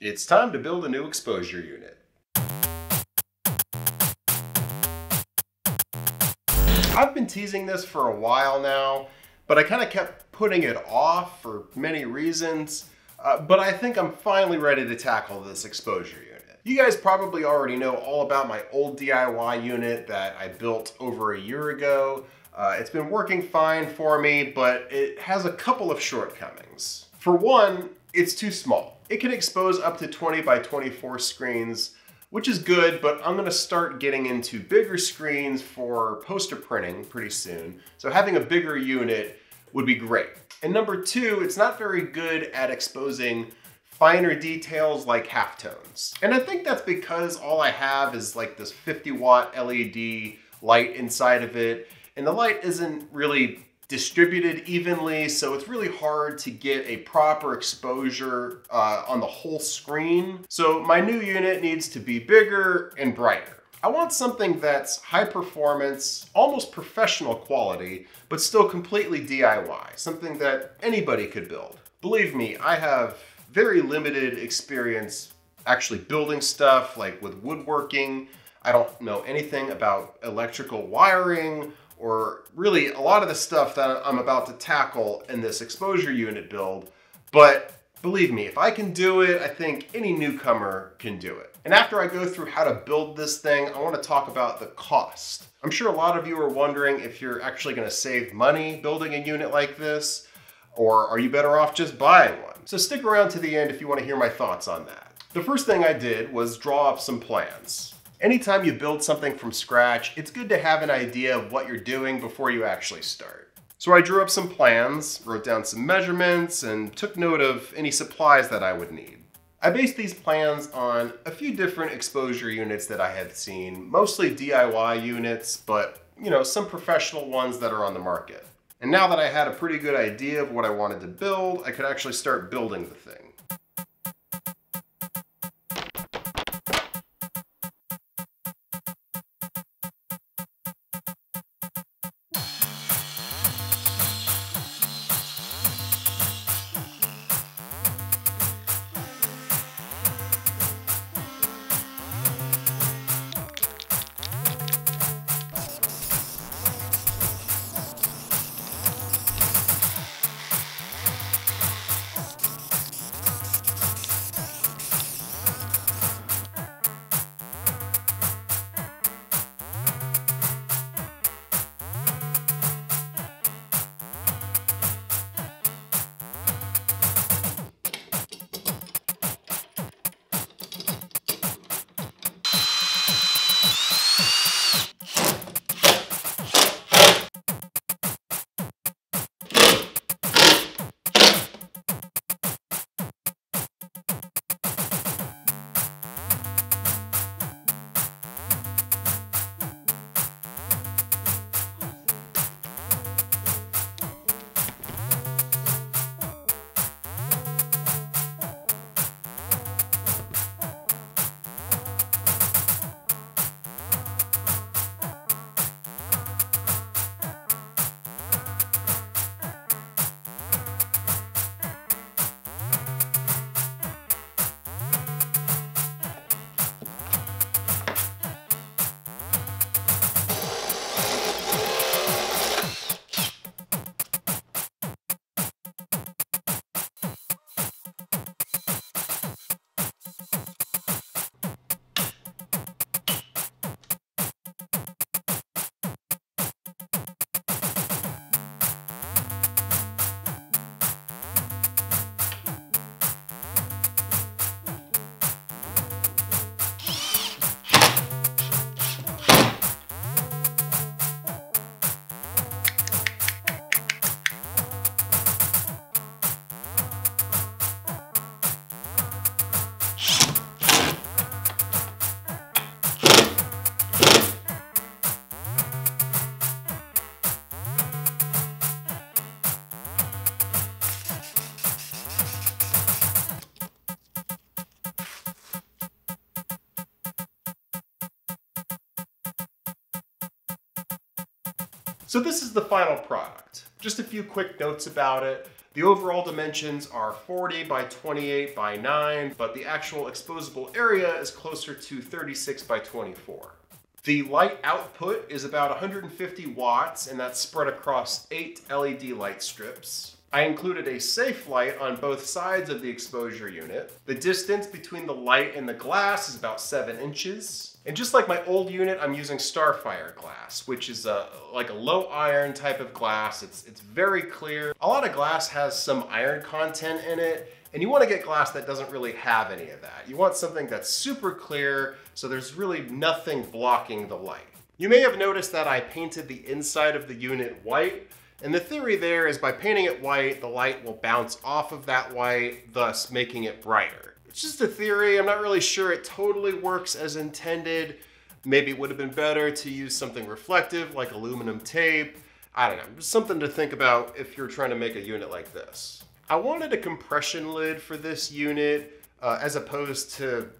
It's time to build a new exposure unit. I've been teasing this for a while now, but I kind of kept putting it off for many reasons. Uh, but I think I'm finally ready to tackle this exposure unit. You guys probably already know all about my old DIY unit that I built over a year ago. Uh, it's been working fine for me, but it has a couple of shortcomings. For one, it's too small. It can expose up to 20 by 24 screens, which is good, but I'm gonna start getting into bigger screens for poster printing pretty soon. So having a bigger unit would be great. And number two, it's not very good at exposing finer details like halftones. And I think that's because all I have is like this 50 watt LED light inside of it, and the light isn't really distributed evenly, so it's really hard to get a proper exposure uh, on the whole screen. So my new unit needs to be bigger and brighter. I want something that's high performance, almost professional quality, but still completely DIY, something that anybody could build. Believe me, I have very limited experience actually building stuff like with woodworking. I don't know anything about electrical wiring or really a lot of the stuff that I'm about to tackle in this exposure unit build. But believe me, if I can do it, I think any newcomer can do it. And after I go through how to build this thing, I want to talk about the cost. I'm sure a lot of you are wondering if you're actually going to save money building a unit like this, or are you better off just buying one? So stick around to the end if you want to hear my thoughts on that. The first thing I did was draw up some plans. Anytime you build something from scratch, it's good to have an idea of what you're doing before you actually start. So I drew up some plans, wrote down some measurements, and took note of any supplies that I would need. I based these plans on a few different exposure units that I had seen, mostly DIY units, but you know, some professional ones that are on the market. And now that I had a pretty good idea of what I wanted to build, I could actually start building the thing. So this is the final product. Just a few quick notes about it. The overall dimensions are 40 by 28 by 9, but the actual exposable area is closer to 36 by 24. The light output is about 150 watts, and that's spread across eight LED light strips. I included a safe light on both sides of the exposure unit. The distance between the light and the glass is about 7 inches. And just like my old unit, I'm using Starphire glass, which is a, like a low iron type of glass. It's, it's very clear. A lot of glass has some iron content in it, and you want to get glass that doesn't really have any of that. You want something that's super clear, so there's really nothing blocking the light. You may have noticed that I painted the inside of the unit white, and the theory there is by painting it white, the light will bounce off of that white, thus making it brighter. It's just a theory, I'm not really sure it totally works as intended. Maybe it would have been better to use something reflective like aluminum tape. I don't know, just something to think about if you're trying to make a unit like this. I wanted a compression lid for this unit uh, as opposed to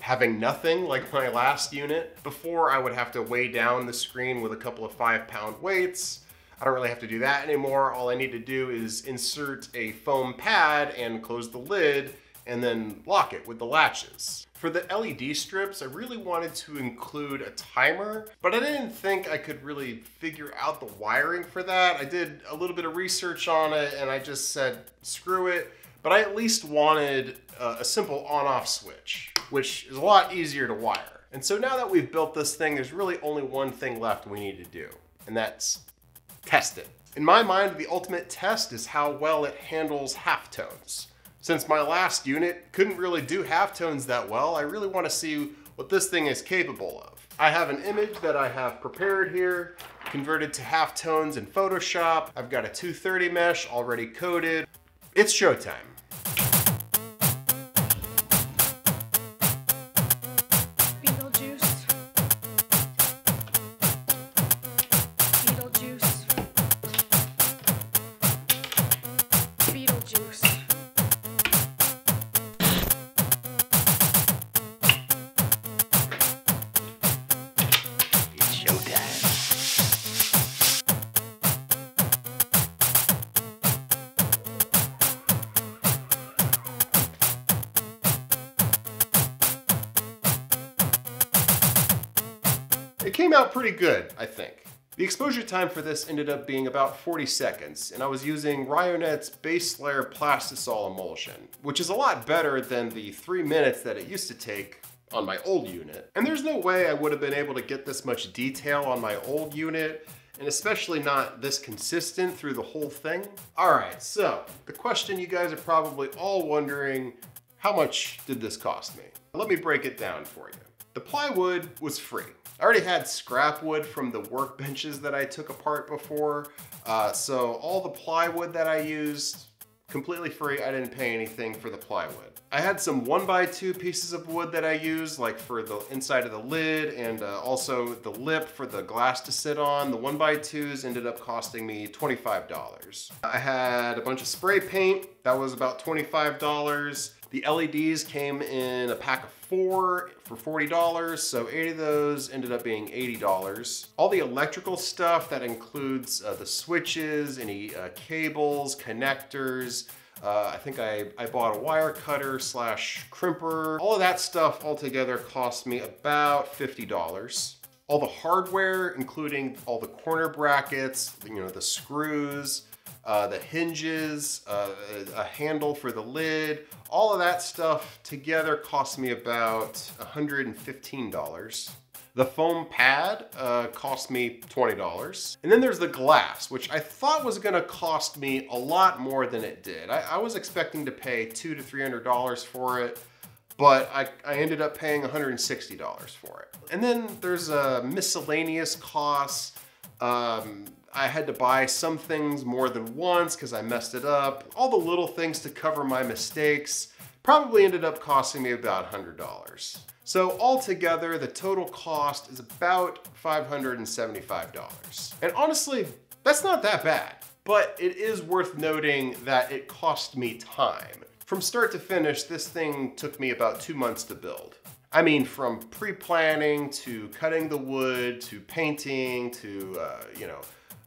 having nothing like my last unit. Before I would have to weigh down the screen with a couple of five pound weights. I don't really have to do that anymore. All I need to do is insert a foam pad and close the lid and then lock it with the latches. For the LED strips, I really wanted to include a timer, but I didn't think I could really figure out the wiring for that. I did a little bit of research on it and I just said, screw it. But I at least wanted uh, a simple on-off switch, which is a lot easier to wire. And so now that we've built this thing, there's really only one thing left we need to do, and that's test it. In my mind, the ultimate test is how well it handles halftones. Since my last unit couldn't really do halftones that well, I really want to see what this thing is capable of. I have an image that I have prepared here, converted to halftones in Photoshop. I've got a 230 mesh already coated. It's showtime. It came out pretty good, I think. The exposure time for this ended up being about 40 seconds, and I was using Ryonet's base layer plastisol emulsion, which is a lot better than the three minutes that it used to take on my old unit. And there's no way I would have been able to get this much detail on my old unit, and especially not this consistent through the whole thing. All right, so the question you guys are probably all wondering, how much did this cost me? Let me break it down for you. The plywood was free. I already had scrap wood from the workbenches that I took apart before. Uh, so all the plywood that I used, completely free. I didn't pay anything for the plywood. I had some one by two pieces of wood that I used, like for the inside of the lid and uh, also the lip for the glass to sit on. The one by twos ended up costing me $25. I had a bunch of spray paint. That was about $25. The LEDs came in a pack of four for $40, so eight of those ended up being $80. All the electrical stuff that includes uh, the switches, any uh, cables, connectors, uh, I think I, I bought a wire cutter slash crimper. All of that stuff altogether cost me about $50. All the hardware, including all the corner brackets, you know, the screws, uh, the hinges, uh, a handle for the lid, all of that stuff together cost me about $115. The foam pad uh, cost me $20. And then there's the glass, which I thought was gonna cost me a lot more than it did. I, I was expecting to pay two to $300 for it, but I, I ended up paying $160 for it. And then there's a miscellaneous cost, um, I had to buy some things more than once because I messed it up. All the little things to cover my mistakes probably ended up costing me about $100. So altogether, the total cost is about $575. And honestly, that's not that bad. But it is worth noting that it cost me time. From start to finish, this thing took me about two months to build. I mean, from pre-planning to cutting the wood to painting to, uh, you know,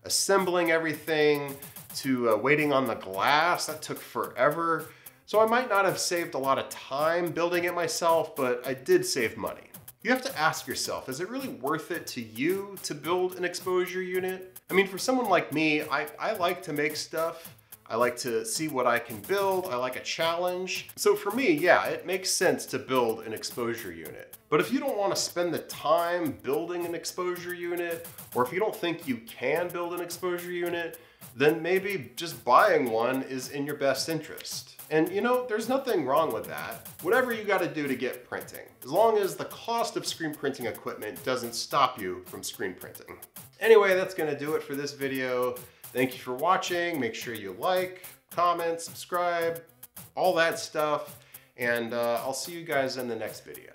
assembling everything to uh, waiting on the glass, that took forever. So I might not have saved a lot of time building it myself, but I did save money. You have to ask yourself, is it really worth it to you to build an exposure unit? I mean, for someone like me, I, I like to make stuff. I like to see what I can build. I like a challenge. So for me, yeah, it makes sense to build an exposure unit. But if you don't want to spend the time building an exposure unit, or if you don't think you can build an exposure unit, then maybe just buying one is in your best interest. And you know, there's nothing wrong with that. Whatever you gotta do to get printing, as long as the cost of screen printing equipment doesn't stop you from screen printing. Anyway, that's gonna do it for this video. Thank you for watching. Make sure you like, comment, subscribe, all that stuff. And uh, I'll see you guys in the next video.